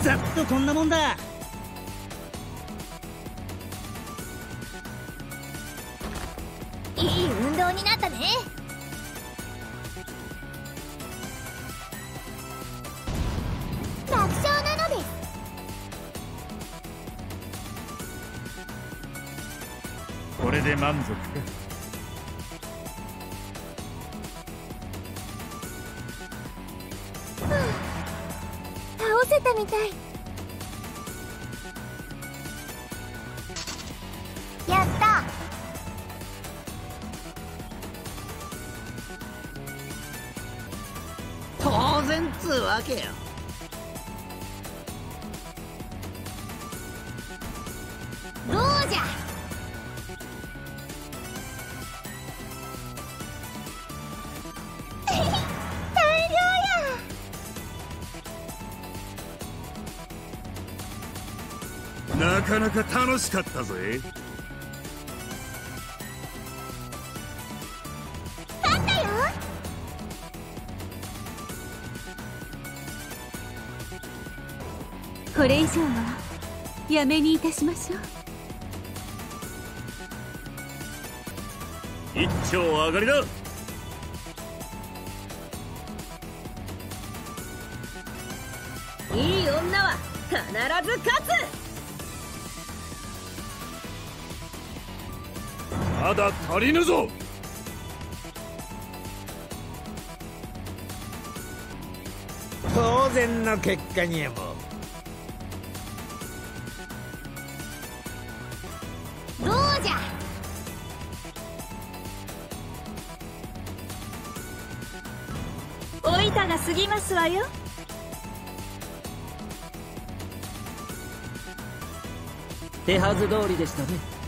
ざっとこんなもんだ。いい運動になったね。楽勝なのです。これで満足かせたみたい。やった。当然つうわけよ。どうじゃなかなか楽しかったぜ。勝ったよ。これ以上はやめにいたしましょう。一丁上がりだ。いい女は必ず勝まだ足りぬぞ。当然の結果にもどうじゃ。つお板が過ぎますわよ。手はず通りでしたね